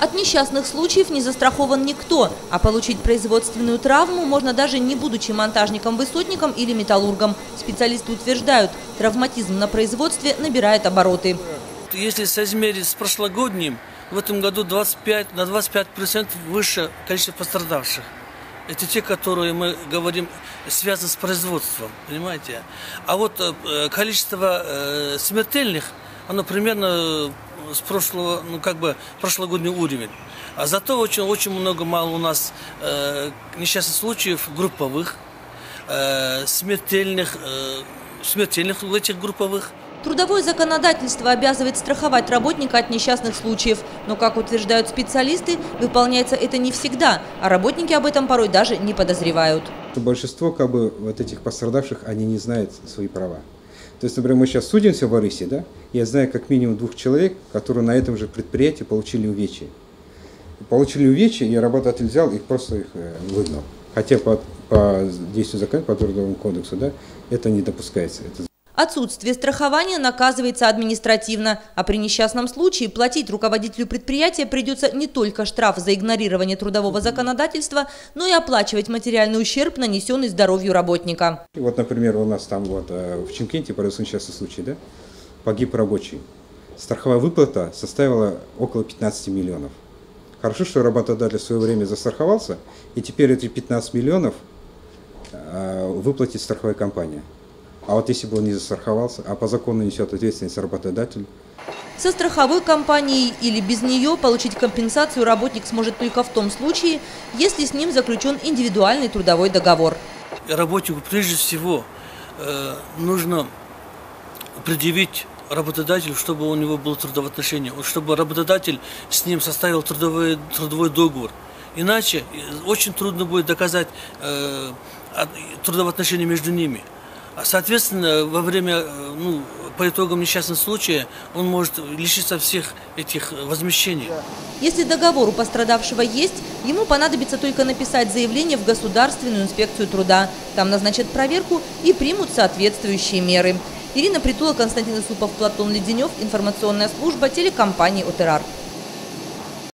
От несчастных случаев не застрахован никто, а получить производственную травму можно даже не будучи монтажником-высотником или металлургом. Специалисты утверждают, травматизм на производстве набирает обороты. Если соизмерить с прошлогодним, в этом году 25, на 25% выше количество пострадавших. Это те, которые мы говорим, связаны с производством, понимаете? А вот э, количество э, смертельных, оно примерно с прошлого, ну как бы прошлогодний уровень. А зато очень, очень много мало у нас э, несчастных случаев групповых, э, смертельных, э, смертельных в этих групповых. Трудовое законодательство обязывает страховать работника от несчастных случаев. Но, как утверждают специалисты, выполняется это не всегда, а работники об этом порой даже не подозревают. Большинство как бы, вот этих пострадавших, они не знают свои права. То есть, например, мы сейчас судимся в Арисе, да? Я знаю как минимум двух человек, которые на этом же предприятии получили увечья. Получили увечья, и работодатель взял их просто их э, выгнал. Хотя по, по действию закона, по трудовому кодексу, да, это не допускается. Это Отсутствие страхования наказывается административно, а при несчастном случае платить руководителю предприятия придется не только штраф за игнорирование трудового законодательства, но и оплачивать материальный ущерб, нанесенный здоровью работника. Вот, например, у нас там вот э, в Чемкенте произошел несчастный случай, да? погиб рабочий. Страховая выплата составила около 15 миллионов. Хорошо, что работодатель в свое время застраховался, и теперь эти 15 миллионов э, выплатит страховая компания. А вот если бы он не застраховался, а по закону несет ответственность работодатель. Со страховой компанией или без нее получить компенсацию работник сможет только в том случае, если с ним заключен индивидуальный трудовой договор. Работнику прежде всего э, нужно предъявить работодателю, чтобы у него было трудовое отношение, чтобы работодатель с ним составил трудовой, трудовой договор. Иначе э, очень трудно будет доказать э, между ними. А, соответственно, во время, э, ну, по итогам несчастного случая, он может лишиться всех этих возмещений. Если договор у пострадавшего есть, ему понадобится только написать заявление в Государственную инспекцию труда. Там назначат проверку и примут соответствующие меры. Ирина Притула, Константин Исупов, Платон Леденев, информационная служба телекомпании «Отерар».